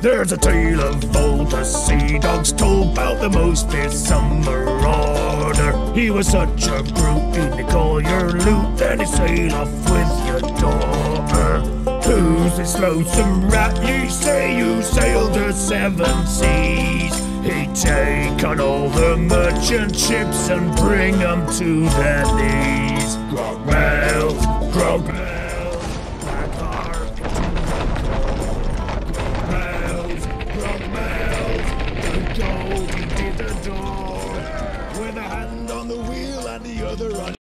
There's a tale of old the sea dogs told about the most fearsome marauder. He was such a brute, he'd nick all your loot, then he'd sail off with your daughter. Who's this lonesome rat ye say you sailed the seven seas? He'd take on all the merchant ships and bring 'em to their knees. Grog Grog hand on the wheel and the other on